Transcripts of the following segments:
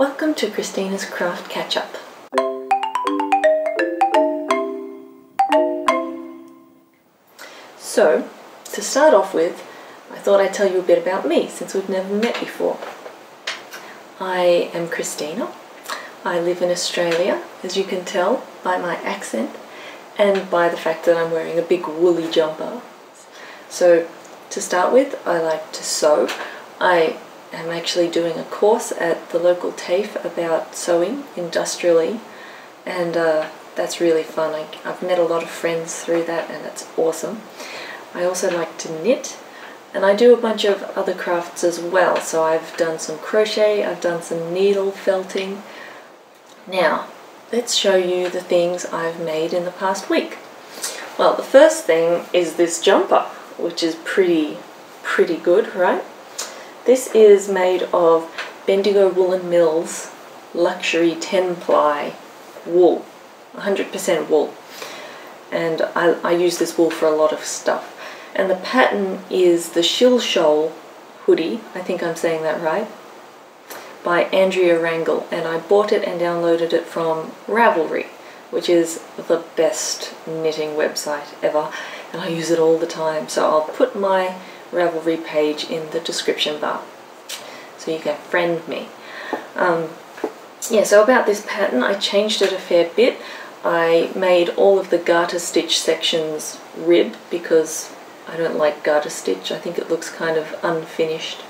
Welcome to Christina's Craft Catch Up. So, to start off with, I thought I'd tell you a bit about me since we've never met before. I am Christina. I live in Australia, as you can tell by my accent and by the fact that I'm wearing a big woolly jumper. So, to start with, I like to sew. I am actually doing a course at the local TAFE about sewing industrially, and uh, that's really fun. I, I've met a lot of friends through that, and it's awesome. I also like to knit, and I do a bunch of other crafts as well. So I've done some crochet, I've done some needle felting. Now, let's show you the things I've made in the past week. Well, the first thing is this jumper, which is pretty, pretty good, right? This is made of Bendigo Woollen Mills Luxury 10 ply wool, 100% wool. And I, I use this wool for a lot of stuff. And the pattern is the Shilshole hoodie, I think I'm saying that right, by Andrea Rangel. And I bought it and downloaded it from Ravelry, which is the best knitting website ever. And I use it all the time. So I'll put my Ravelry page in the description bar so you can friend me. Um, yeah, so about this pattern, I changed it a fair bit. I made all of the garter stitch sections rib because I don't like garter stitch. I think it looks kind of unfinished.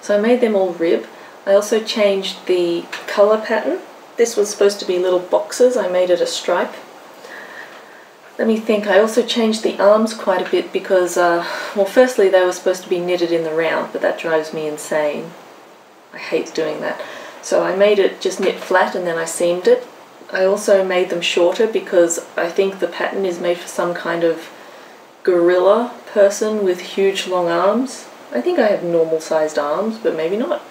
So I made them all rib. I also changed the colour pattern. This was supposed to be little boxes. I made it a stripe. Let me think. I also changed the arms quite a bit because, uh, well, firstly they were supposed to be knitted in the round, but that drives me insane. I hate doing that. So I made it just knit flat and then I seamed it. I also made them shorter because I think the pattern is made for some kind of gorilla person with huge long arms. I think I have normal sized arms, but maybe not.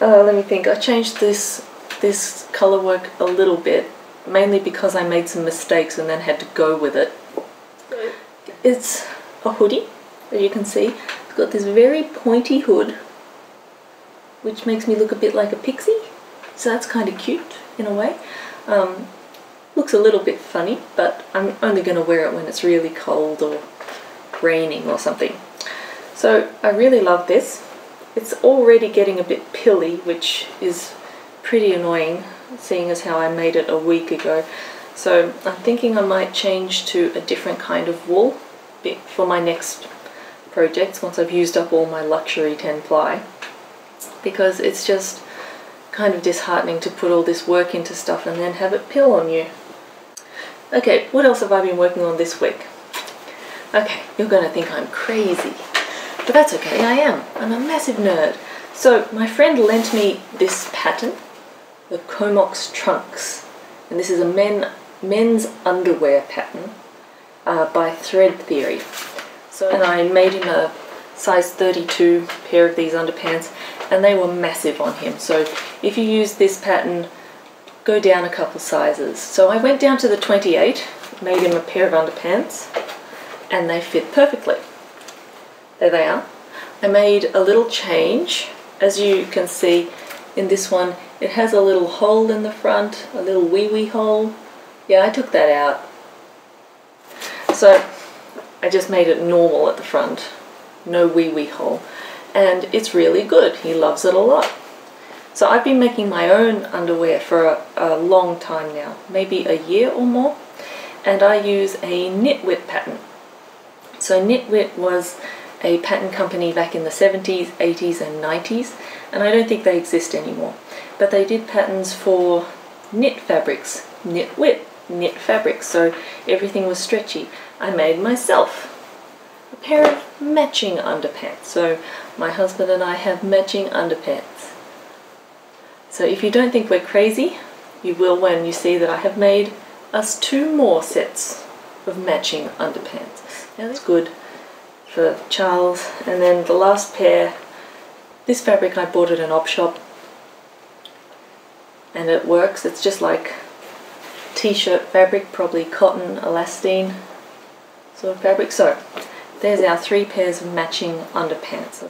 Uh, let me think. I changed this this color work a little bit, mainly because I made some mistakes and then had to go with it. It's a hoodie, as you can see. It's got this very pointy hood, which makes me look a bit like a pixie. So that's kind of cute in a way. Um, looks a little bit funny, but I'm only going to wear it when it's really cold or raining or something. So I really love this. It's already getting a bit pilly, which is pretty annoying, seeing as how I made it a week ago. So I'm thinking I might change to a different kind of wool for my next projects once I've used up all my luxury 10 ply because it's just kind of disheartening to put all this work into stuff and then have it peel on you. Okay, what else have I been working on this week? Okay, you're going to think I'm crazy, but that's okay, I am. I'm a massive nerd. So my friend lent me this pattern, the Comox Trunks, and this is a men men's underwear pattern uh, by Thread Theory. So and I made him a size 32 pair of these underpants and they were massive on him. So if you use this pattern, go down a couple sizes. So I went down to the 28, made him a pair of underpants and they fit perfectly. There they are. I made a little change. As you can see in this one, it has a little hole in the front, a little wee wee hole. Yeah, I took that out. So I just made it normal at the front, no wee wee hole. And it's really good. He loves it a lot. So I've been making my own underwear for a, a long time now, maybe a year or more. And I use a Knitwit pattern. So Knitwit was a pattern company back in the 70s, 80s and 90s and I don't think they exist anymore. But they did patterns for knit fabrics, Knitwit, knit fabrics, so everything was stretchy. I made myself a pair of matching underpants. So my husband and I have matching underpants. So if you don't think we're crazy, you will when you see that I have made us two more sets of matching underpants. Now that's good for Charles. And then the last pair, this fabric I bought at an op shop and it works. It's just like t-shirt fabric, probably cotton, elastane sort of fabric. So there's our three pairs of matching underpants.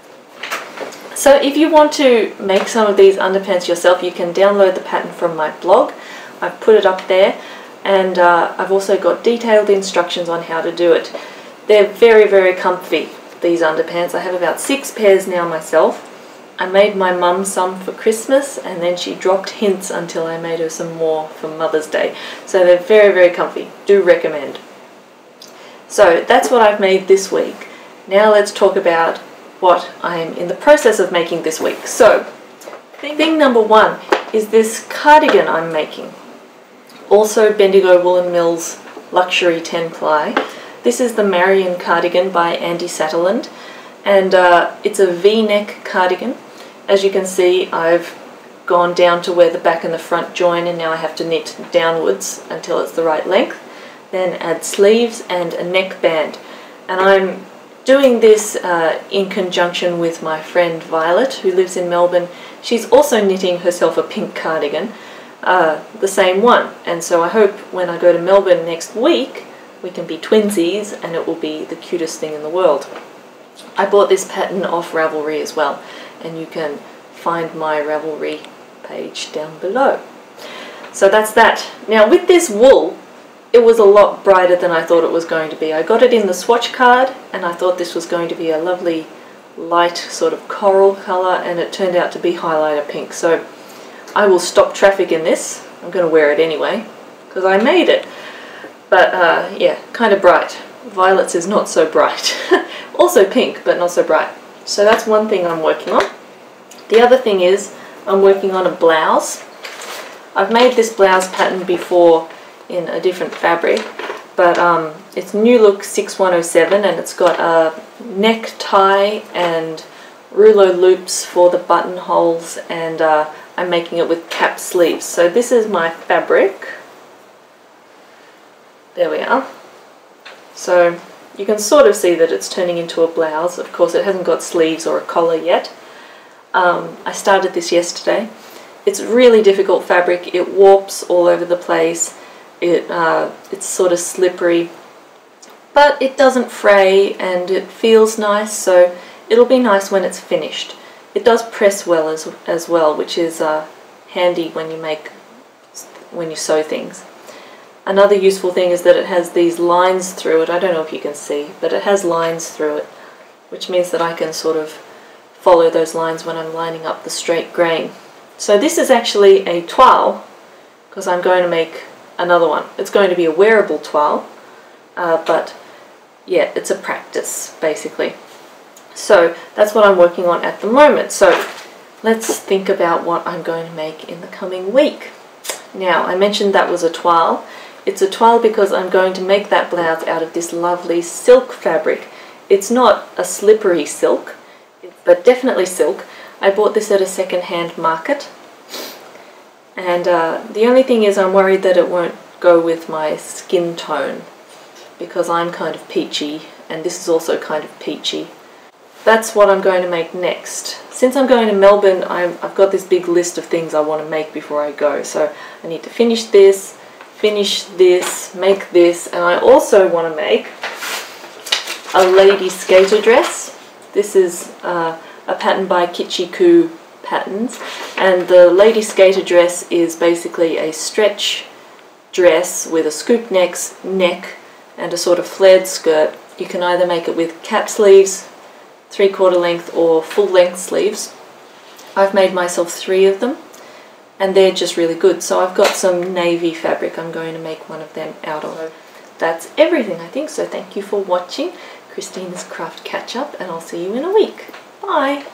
So if you want to make some of these underpants yourself, you can download the pattern from my blog. I've put it up there and uh, I've also got detailed instructions on how to do it. They're very, very comfy, these underpants. I have about six pairs now myself. I made my mum some for Christmas and then she dropped hints until I made her some more for Mother's Day. So they're very, very comfy. Do recommend. So that's what I've made this week. Now let's talk about what I'm in the process of making this week. So, thing number one is this cardigan I'm making. Also Bendigo Woollen Mills Luxury 10 ply. This is the Marion cardigan by Andi Satterlund and uh, it's a v-neck cardigan as you can see, I've gone down to where the back and the front join and now I have to knit downwards until it's the right length. Then add sleeves and a neckband. And I'm doing this uh, in conjunction with my friend Violet, who lives in Melbourne. She's also knitting herself a pink cardigan, uh, the same one. And so I hope when I go to Melbourne next week, we can be twinsies and it will be the cutest thing in the world. I bought this pattern off Ravelry as well and you can find my Ravelry page down below. So that's that. Now with this wool, it was a lot brighter than I thought it was going to be. I got it in the swatch card and I thought this was going to be a lovely light sort of coral colour and it turned out to be highlighter pink. So I will stop traffic in this. I'm going to wear it anyway because I made it. But uh, yeah, kind of bright. Violets is not so bright. also pink, but not so bright. So that's one thing I'm working on. The other thing is I'm working on a blouse. I've made this blouse pattern before in a different fabric, but um, it's New Look 6107 and it's got a neck tie and rouleau loops for the buttonholes and uh, I'm making it with cap sleeves. So this is my fabric. There we are. So you can sort of see that it's turning into a blouse. Of course, it hasn't got sleeves or a collar yet. Um, I started this yesterday. It's really difficult fabric. It warps all over the place. It uh, It's sort of slippery. But it doesn't fray and it feels nice, so it'll be nice when it's finished. It does press well as, as well, which is uh, handy when you make when you sew things. Another useful thing is that it has these lines through it. I don't know if you can see, but it has lines through it, which means that I can sort of follow those lines when I'm lining up the straight grain. So this is actually a toile, because I'm going to make another one. It's going to be a wearable toile, uh, but yeah, it's a practice, basically. So that's what I'm working on at the moment. So let's think about what I'm going to make in the coming week. Now, I mentioned that was a toile. It's a toile because I'm going to make that blouse out of this lovely silk fabric. It's not a slippery silk, but definitely silk. I bought this at a second-hand market. And uh, the only thing is I'm worried that it won't go with my skin tone because I'm kind of peachy and this is also kind of peachy. That's what I'm going to make next. Since I'm going to Melbourne, i have got this big list of things I want to make before I go. So I need to finish this, finish this, make this, and I also want to make a lady skater dress. This is uh, a pattern by Coo Patterns, and the lady skater dress is basically a stretch dress with a scoop neck, neck and a sort of flared skirt. You can either make it with cap sleeves, three quarter length or full length sleeves. I've made myself three of them and they're just really good. So I've got some navy fabric I'm going to make one of them out of. That's everything I think, so thank you for watching Christina's Craft Catch Up and I'll see you in a week. Bye!